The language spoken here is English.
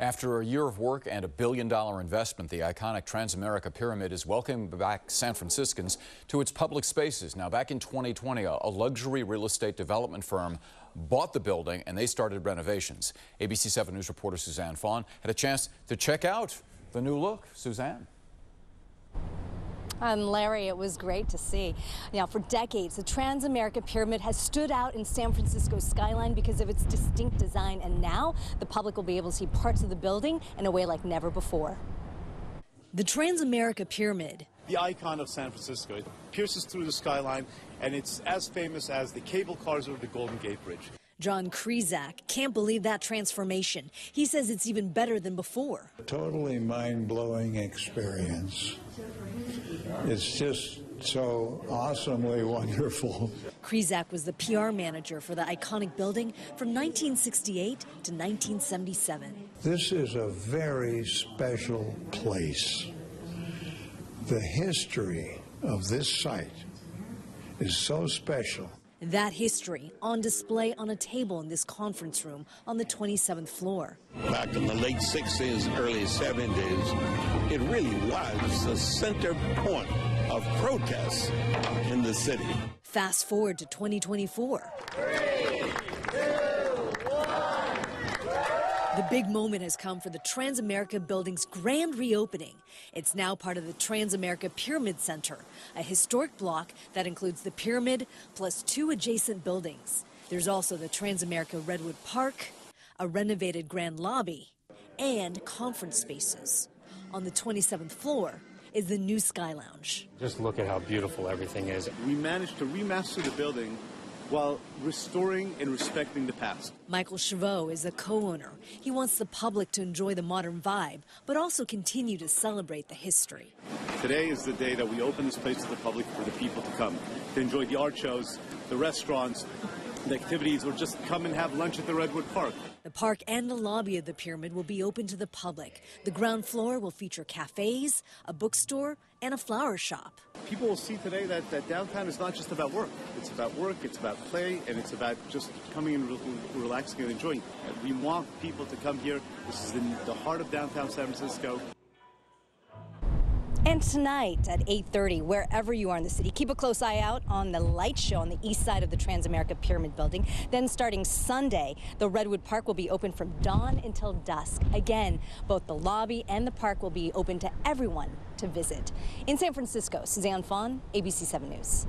After a year of work and a billion dollar investment, the iconic Transamerica Pyramid is welcoming back San Franciscans to its public spaces. Now, back in 2020, a luxury real estate development firm bought the building and they started renovations. ABC 7 News reporter Suzanne Phan had a chance to check out the new look. Suzanne. And Larry, it was great to see. Now, for decades, the Transamerica Pyramid has stood out in San Francisco's skyline because of its distinct design, and now the public will be able to see parts of the building in a way like never before. The Transamerica Pyramid. The icon of San Francisco. It pierces through the skyline, and it's as famous as the cable cars or the Golden Gate Bridge. John Krizak can't believe that transformation. He says it's even better than before. Totally mind blowing experience. It's just so awesomely wonderful. Krizak was the PR manager for the iconic building from 1968 to 1977. This is a very special place. The history of this site is so special. That history on display on a table in this conference room on the 27th floor. Back in the late 60s, early 70s, it really was the center point of protests in the city. Fast forward to 2024. The big moment has come for the Transamerica building's grand reopening. It's now part of the Transamerica Pyramid Center, a historic block that includes the pyramid plus two adjacent buildings. There's also the Transamerica Redwood Park, a renovated grand lobby, and conference spaces. On the 27th floor is the new Sky Lounge. Just look at how beautiful everything is. We managed to remaster the building while restoring and respecting the past. Michael Shvo is a co-owner. He wants the public to enjoy the modern vibe, but also continue to celebrate the history. Today is the day that we open this place to the public for the people to come, to enjoy the art shows, the restaurants, the activities, or just come and have lunch at the Redwood Park. The park and the lobby of the pyramid will be open to the public. The ground floor will feature cafes, a bookstore, and a flower shop. People will see today that, that downtown is not just about work. It's about work, it's about play, and it's about just coming and re relaxing and enjoying. We want people to come here. This is in the heart of downtown San Francisco. And tonight at 8.30, wherever you are in the city, keep a close eye out on the light show on the east side of the Transamerica Pyramid Building. Then starting Sunday, the Redwood Park will be open from dawn until dusk. Again, both the lobby and the park will be open to everyone to visit. In San Francisco, Suzanne Phan, ABC 7 News.